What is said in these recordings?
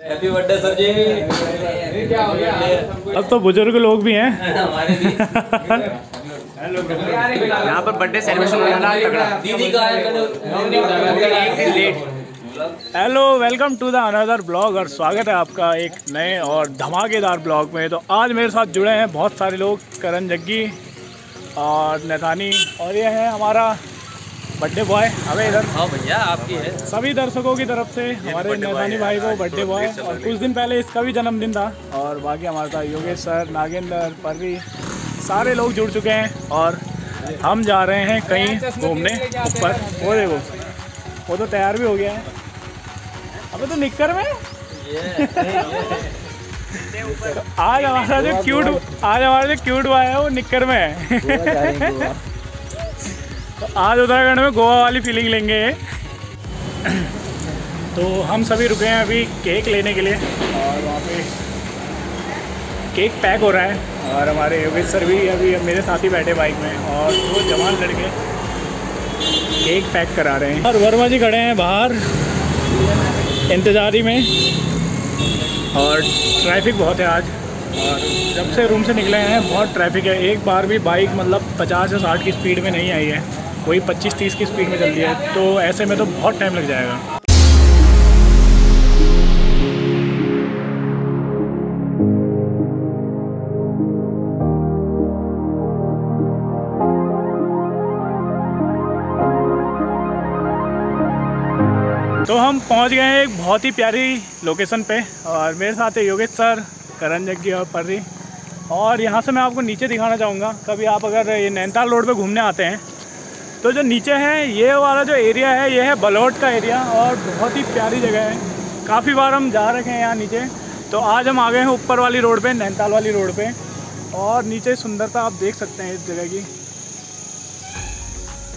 Happy birthday sir जी क्या हो गया अब तो बुज़ुर्ग लोग भी हैं। हमारे भी। यहाँ पर बर्थडे सेलिब्रेशन है दीदी का late hello welcome to the another blog और स्वागत है आपका एक नए और धमाकेदार ब्लॉग में। तो आज मेरे साथ जुड़े हैं बहुत सारे लोग करण जग्गी और नैथानी। और ये है हमारा बर्थडे बॉय हमें इधर। हाँ भैया आपकी है। सभी दर्शकों की तरफ़ से हमारे नैथानी भाई को बर्थडे बॉय और कुछ दिन पहले इसका भी जन्मदिन था। और बाकी हमारे साथ योगेश सर नागेंद्र पर्री सारे लोग जुड़ चुके हैं और हम जा रहे हैं कहीं घूमने ऊपर। वो देखो वो तो तैयार भी हो गया है। अबे तो निक्कर में तो आज हमारा जो क्यूट आज हमारा जो क्यूट हुआ है वो निक्कर में है। तो आज उत्तराखंड में गोवा वाली फीलिंग लेंगे। तो हम सभी रुके हैं अभी केक लेने के लिए। और वहाँ पे केक पैक हो रहा है। और हमारे योगेश सर भी अभी मेरे साथ ही बैठे बाइक में। और दो जवान लड़के केक पैक करा रहे हैं। और वर्मा जी खड़े हैं बाहर इंतज़ारी में। और ट्रैफ़िक बहुत है आज। और जब से रूम से निकले हैं, बहुत ट्रैफ़िक है। एक बार भी बाइक मतलब 50 या 60 की स्पीड में नहीं आई है। वही 25-30 की स्पीड में चलती है तो ऐसे में तो बहुत टाइम लग जाएगा। तो हम पहुँच गए हैं एक बहुत ही प्यारी लोकेशन पे, और मेरे साथ है योगेश सर, करण जग्गी और पर्री। और यहाँ से मैं आपको नीचे दिखाना चाहूँगा, कभी आप अगर ये नैनीताल रोड पे घूमने आते हैं तो जो नीचे है, ये वाला जो एरिया है, ये है बलोट का एरिया और बहुत ही प्यारी जगह है। काफ़ी बार हम जा रखे हैं यहाँ नीचे। तो आज हम आ गए हैं ऊपर वाली रोड पे, नैनीताल वाली रोड पे। और नीचे सुंदरता आप देख सकते हैं इस जगह की।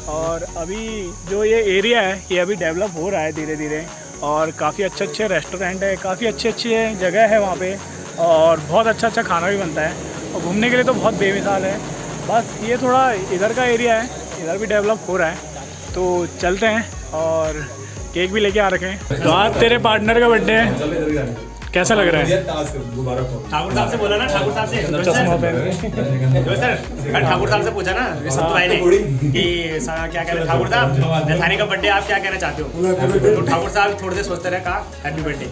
और अभी जो ये एरिया है, ये अभी डेवलप हो रहा है धीरे धीरे और काफ़ी अच्छे अच्छे रेस्टोरेंट है, काफ़ी अच्छी अच्छी जगह है वहाँ पे। और बहुत अच्छा अच्छा खाना भी बनता है। और घूमने के लिए तो बहुत बेमिसाल है। बस ये थोड़ा इधर का एरिया है। इधर भी डेवलप हो रहा है तो चलते हैं और केक भी लेके आ रखे हैं। तो आज तेरे पार्टनर का बर्थडे है। कैसा लग रहा है? ठाकुर साहब से बोला ना ठाकुर साहब से। ठाकुर साहब से पूछा ना संत भाई ने कि क्या कह रहे ठाकुर साहब? नथानी का बर्थडे आप क्या कहना चाहते हो? तो ठाकुर साहब थोड़े देर सोचते रहे कहा हैप्पी बर्थडे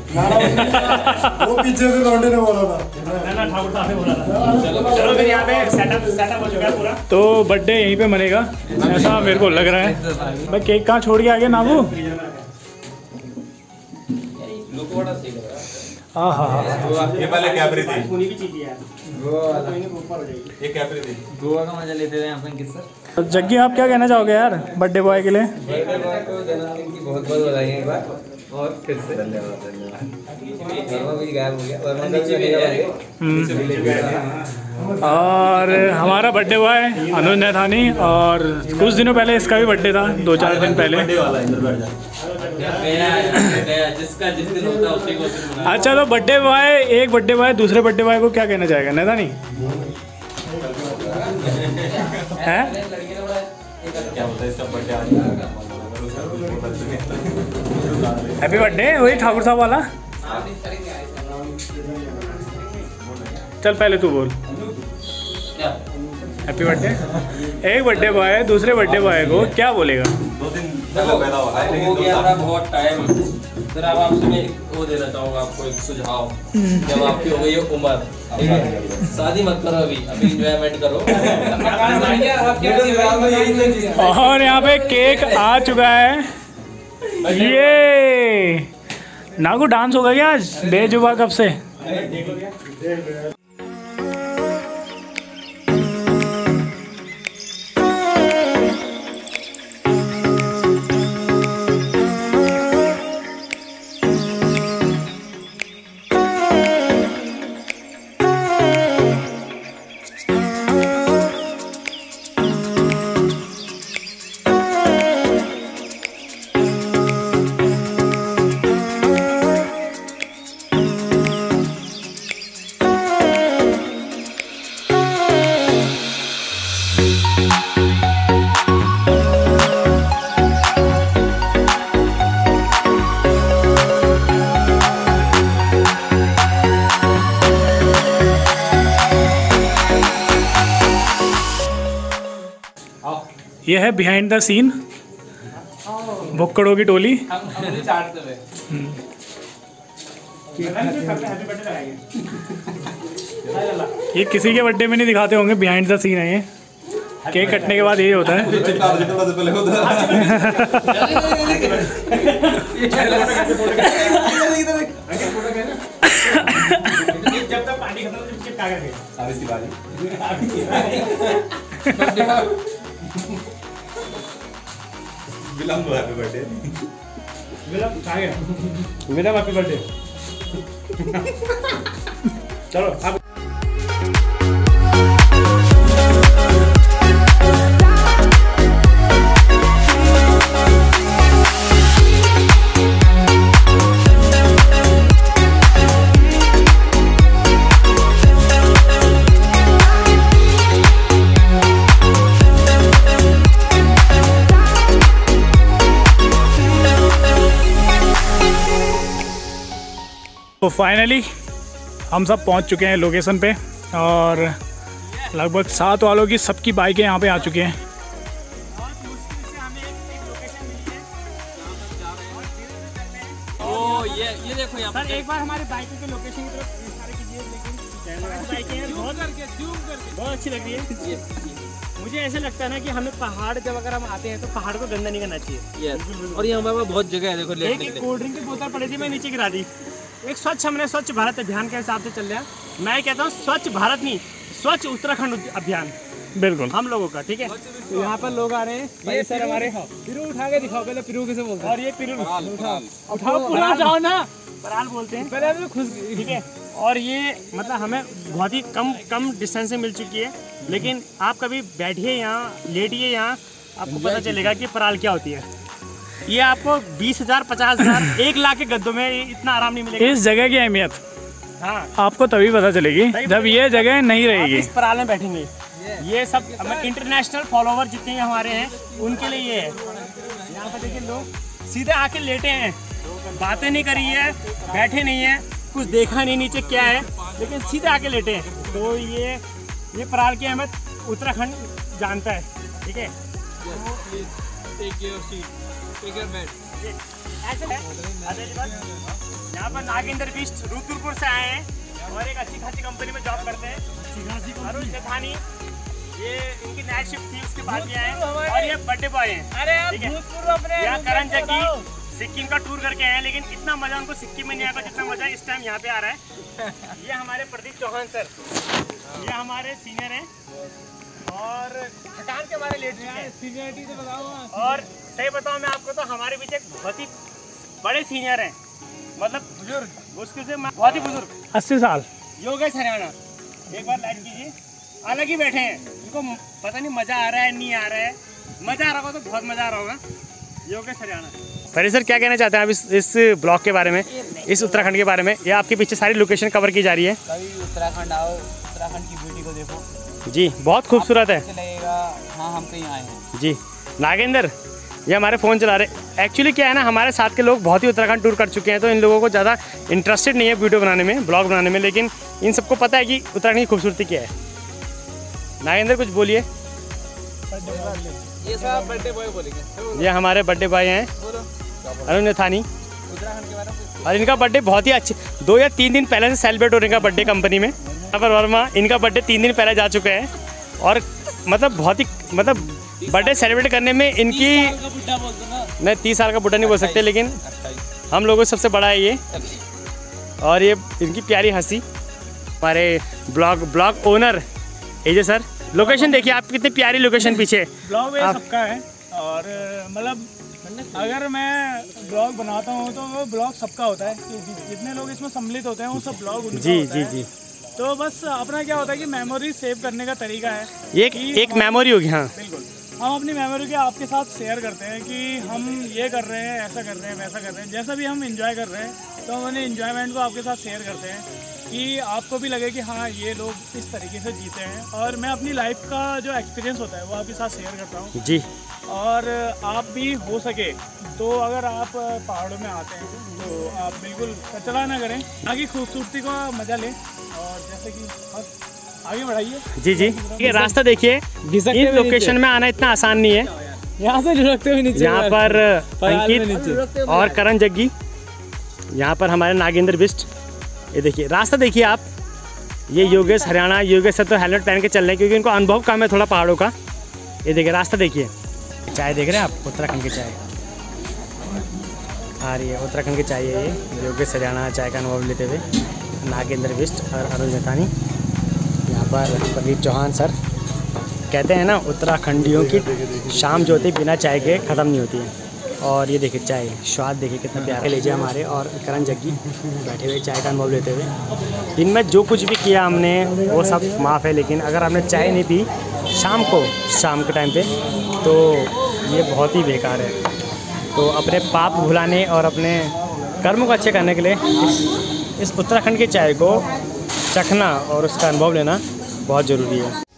वो पीछे से लौंडे ने बोला था। ना ना ठाकुर साहब ने बोला था। चलो फिर यहाँ पे सेटअप सेटअप हो चुका है पूरा। तो बर्थडे यहीं पे मनेगा ऐसा मेरे को लग रहा है। भाई केक कहाँ छोड़ के आ गया नाबू? हाँ हाँ हाँ ये वाले कैबरी थी। भी चीज़ है ये कैबरी थी। गोवा का मज़ा लेते हैं अपन किस सर तो जग्गी आप क्या कहना चाहोगे यार बर्थडे बॉय के लिए? को जन्मदिन की बहुत बहुत बधाई एक बार। और फिर से धन्यवाद धन्यवाद। वर्मा भी गायब हो गया। वर्मा नीचे भी है। और हमारा बर्थडे बॉय अनुज नैथानी, और कुछ दिनों पहले इसका भी बर्थडे था, दो चार दिन पहले। है अच्छा तो बर्थडे बॉय एक बर्थडे बॉय दूसरे बर्थडे बॉय को क्या कहना चाहेगा, नैथानी? है? है हैप्पी बर्थडे वही ठाकुर साहब वाला। चल, पहले तू बोल। हैप्पी बर्थडे एक बर्थडे बॉय है दूसरे बर्थडे बॉय को क्या बोलेगा? दो दिन पहले पैदा हुआ है लेकिन दो साल बहुत टाइम सर अब आपसे मैं वो देना चाहूँगा आपको एक सुझाव। जब आपकी हो गई है? उम्र शादी मत करो अभी अभी इंजॉयमेंट करो। और यहाँ पे केक आ चुका है। ये! नागू डांस होगा क्या आज? बेजुबा कब से? ये है बिहाइंड द सीन भुक्कड़ों की टोली। ये किसी के बर्थडे में नहीं दिखाते होंगे बिहाइंड द सीन है ये। केक कटने के बाद यही होता है। विलम्ब हुआ हैप्पी बर्थडे विलम कहाँ गया विलम हैप्पी बर्थडे चलो अब तो फाइनली हम सब पहुँच चुके हैं लोकेशन पे और लगभग सात वालों की सबकी बाइकें यहाँ पे आ चुकी हैं। ओ ये ये देखो यहाँ एक बार हमारे बाइक के लोकेशन की तरफ़ इशारे कीजिए लेकिन बाइकें हैं बहुत बहुत अच्छी लग रही है। मुझे ऐसे लगता है ना कि हमें पहाड़ जब अगर हम आते हैं तो पहाड़ को गंदा नहीं करना चाहिए। और यहाँ पर बहुत जगह है देखो एक कोल्ड ड्रिंक की बोतल पड़ी थी मैं नीचे गिरा दी। एक स्वच्छ हमने स्वच्छ भारत अभियान के हिसाब से चल रहा है। मैं कहता हूँ स्वच्छ भारत नहीं स्वच्छ उत्तराखंड अभियान। बिल्कुल। हम लोगों का ठीक है? तो यहाँ पर लोग आ रहे हैं। ये सर हमारे पिरू उठा के दिखाओ पहले पिरू किसे बोलते हैं? और ये पिरू। उठाओ। उठाओ पूरा उठाओ ना। पराल बोलते हैं। पहले तो खुश ठीक है? और ये मतलब हमें बहुत ही कम कम डिस्टेंस से मिल चुकी है। लेकिन आप कभी बैठिए यहाँ लेटिए यहाँ आपको पता चलेगा कि पराल क्या होती है। ये आपको बीस हज़ार पचास हज़ार एक लाख के गद्दों में इतना आराम नहीं मिलेगा। इस जगह की अहमियत हाँ। आपको तभी पता चलेगी जब ये जगह नहीं रहेगी। इस पराल में बैठेंगे। ये सब इंटरनेशनल फॉलोवर जितने हमारे हैं उनके लिए ये है। यहाँ पर देखिए लोग सीधे आके लेटे हैं। बातें नहीं करी है बैठे नहीं है कुछ देखा नहीं नीचे क्या है लेकिन सीधे आके लेटे हैं। तो ये ये पराल की अहमियत उत्तराखंड जानता है। ठीक है? है? यहाँ पर नागेंद्र बिष्ट रुद्रपुर से आए हैं और एक अच्छी खासी कंपनी में जॉब करते हैं। अरुण जेठानी ये इनकी नाइट शिफ्ट थी उसके बाद आए हैं। और ये बर्थडे बॉय हैं। अरे यहाँ करण जग्गी सिक्किम का टूर करके आए हैं लेकिन इतना मज़ा उनको सिक्किम में नहीं आएगा जितना मज़ा इस टाइम यहाँ पे आ रहा है। ये हमारे प्रदीप चौहान सर। ये हमारे सीनियर हैं। और थकान के हमारे लेट चुके हैं। सीनियरिटी से बताओ और सही बताऊँ मैं आपको तो हमारे बीच एक बहुत ही बड़े सीनियर हैं। मतलब बुज़ुर्ग। मुश्किल से बहुत ही बुज़ुर्ग। अस्सी साल। योगेश हरियाणा। एक बार लाइट कीजिए। अलग ही बैठे हैं। उनको पता नहीं मज़ा आ रहा है नहीं आ रहा है। मज़ा आ रहा होगा तो बहुत मज़ा आ रहा होगा। योगेश हरियाणा। पहले सर क्या कहना चाहते हैं आप इस इस ब्लॉग के बारे में? इस उत्तराखंड के बारे में? ये आपके पीछे सारी लोकेशन कवर की जा रही है? कभी उत्तराखंड आओ उत्तराखंड की ब्यूटी को देखो। जी बहुत खूबसूरत है। हाँ हम कहीं आए हैं। जी नागेंद्र ये हमारे फ़ोन चला रहे। एक्चुअली क्या है ना हमारे साथ के लोग बहुत ही उत्तराखंड टूर कर चुके हैं तो इन लोगों को ज़्यादा इंटरेस्टेड नहीं है वीडियो बनाने में ब्लॉग बनाने में लेकिन इन सबको पता है कि उत्तराखंड की खूबसूरती क्या है। नागेंद्र कुछ बोलिए। ये सब बर्थडे बॉय बोलेंगे। ये हमारे बर्थडे बॉय हैं। अरुण नथानी और इनका बर्थडे बहुत ही अच्छे दो या तीन दिन पहले से सेलिब्रेट हो रहे बर्थडे कंपनी में। पर वर्मा इनका बर्थडे तीन दिन पहले जा चुके हैं। और मतलब बहुत ही मतलब बर्थडे सेलिब्रेट करने में इनकी नहीं तीस साल का बुढ़ा नहीं बोल सकते लेकिन हम लोगों से सबसे बड़ा है ये। और ये इनकी प्यारी हँसी हमारे blog blog owner AJ sir. Location देखिए आप कितनी प्यारी लोकेशन पीछे। ब्लॉग सबका है। और मतलब अगर मैं ब्लॉग बनाता हूँ तो वो ब्लॉग सबका होता है। जितने लोग इसमें सम्मिलित होते हैं वो सब ब्लॉग जी जी जी। तो बस अपना क्या होता है कि मेमोरी सेव करने का तरीका है एक एक मेमोरी होगी हाँ। बिल्कुल। हम अपनी मेमोरी के आपके साथ शेयर करते हैं कि हम ये कर रहे हैं ऐसा कर रहे हैं वैसा कर रहे हैं। जैसा भी हम इंजॉय कर रहे हैं तो हम अपने इंजॉयमेंट को आपके साथ शेयर करते हैं कि आपको भी लगे कि हाँ ये लोग इस तरीके से जीते हैं। और मैं अपनी लाइफ का जो एक्सपीरियंस होता है वो आपके साथ शेयर करता हूँ। जी। और आप भी हो सके तो अगर आप पहाड़ों में आते हैं तो आप बिल्कुल कचरा ना करें आगे खूबसूरती का मज़ा लें। और जैसे कि आगे बढ़ाइए। जी जी। ये रास्ता देखिए। इस लोकेशन में आना इतना आसान नहीं है। यहाँ से लुढ़कते हुए नीचे। यहाँ पर अंकित और करण जग्गी। यहाँ पर हमारे नागेंद्र बिस्ट ये देखिए रास्ता देखिए आप। ये योगेश हरियाणा। योगेश से तो हेलमेट पहन के चल रहे हैं क्योंकि इनको अनुभव कम है थोड़ा पहाड़ों का। ये देखिए रास्ता देखिए। चाय देख रहे हैं आप? उत्तराखंड की चाय। आ रही है उत्तराखंड की चाय है ये। योगेश हरियाणा चाय का अनुभव लेते हुए। नागेंद्र बिस्ट और अरुण मेहतानी यहाँ पर प्रदीप चौहान सर। कहते हैं ना उत्तराखंडियों की शाम जो होती बिना चाय के ख़त्म नहीं होती है। और ये देखिए चाय स्वाद देखिए कितना प्यारा। लीजिए हमारे और करण जग्गी बैठे हुए चाय का अनुभव लेते हुए। दिन में जो कुछ भी किया हमने वो सब माफ़ है लेकिन अगर हमने चाय नहीं पी शाम को शाम के टाइम पे तो ये बहुत ही बेकार है। तो अपने पाप भुलाने और अपने कर्म को अच्छे करने के लिए इस, इस उत्तराखंड के चाय को चखना और उसका अनुभव लेना बहुत ज़रूरी है।